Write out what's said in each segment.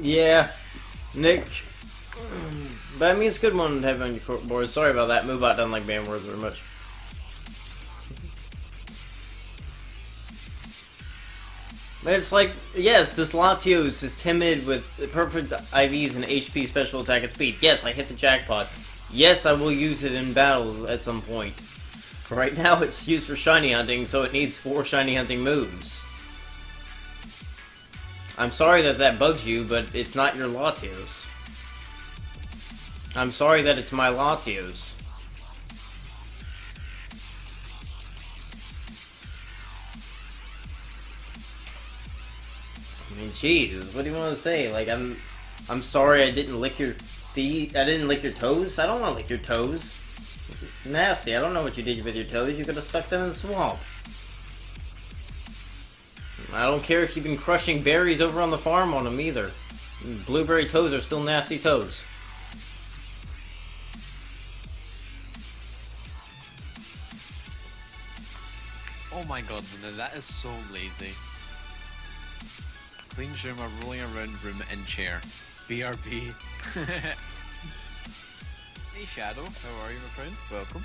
Yeah, Nick. But I mean, it's a good one to have on your board. Sorry about that. Moobot doesn't like band words very much. It's like, yes, this Latios is timid with perfect IVs and HP special attack and speed. Yes, I hit the jackpot. Yes, I will use it in battles at some point. Right now, it's used for shiny hunting, so it needs four shiny hunting moves. I'm sorry that that bugs you, but it's not your Latios. I'm sorry that it's my Latios. I mean, jeez, what do you want to say? Like, I'm, I'm sorry I didn't lick your feet. I didn't lick your toes. I don't want to lick your toes. Nasty. I don't know what you did with your toes. You could have stuck them in the swamp. I don't care if you've been crushing berries over on the farm on them either. Blueberry toes are still nasty toes. Oh my god, that is so lazy. Clean Sherma rolling around room and chair. BRB. hey Shadow, how are you my friend? Welcome.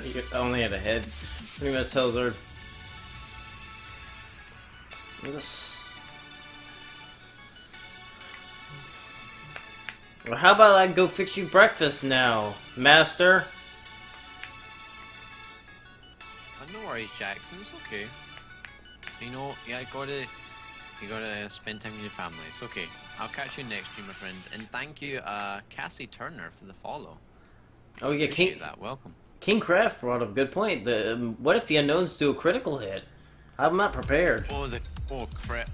you only had a head. Pretty much tells her. Just... Well, how about I go fix you breakfast now, Master? Uh, no worries, Jackson. It's okay. You know, yeah, I gotta, you gotta spend time with your family. It's okay. I'll catch you next year, my friend. And thank you, uh, Cassie Turner, for the follow. Oh yeah, Appreciate King that. Welcome. King Craft brought up a good point. The um, what if the Unowns do a critical hit? I'm not prepared. Oh, the oh crit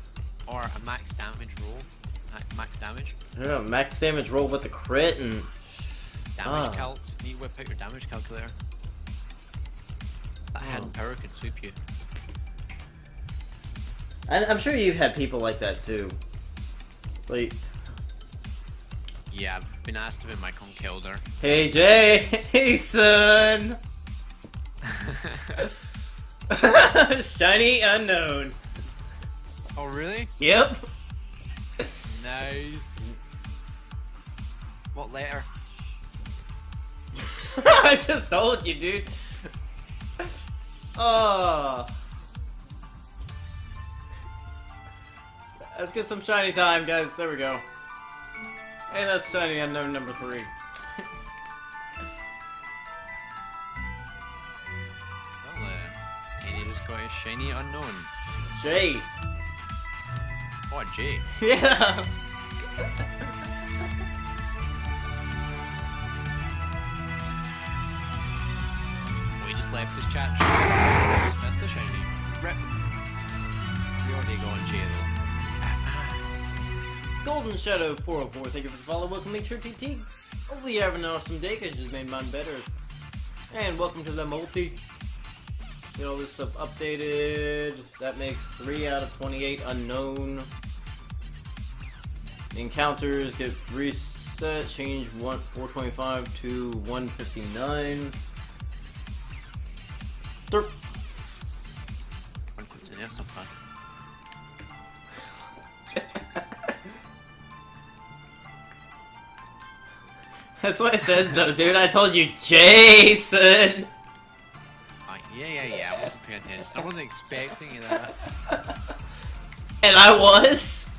or a max damage roll. Ma- Max damage. Yeah, max damage roll with the crit and Damage Ah. calc. You whip out your damage calculator. That Oh. power could sweep you. I, I'm sure you've had people like that too. Like, Yeah, I've been asked about my Conkeldurr. hey Jay, hey son, shiny Unown. oh really? Yep. Nice. What letter? I just told you, dude. Oh. Let's get some shiny time, guys. There we go. Hey, that's shiny Unown number three. Well, uh, Tiny just got a shiny Unown. Jay. Oh, Jay. Yeah. Well, he just left his chat. Just missed a shiny. Rip. We already got Jay though. Golden Shadow 404, thank you for the follow. Welcome to Church TT. Hopefully you're having an awesome day, cause you just made mine better. And welcome to the multi. Get all this stuff updated. That makes 3 out of 28 Unown. Encounters get reset, change one 425 to 159. Derp. That's what I said though, dude. I told you, Jason! Ah, yeah, yeah, yeah. I wasn't paying attention. I wasn't expecting that. And I was?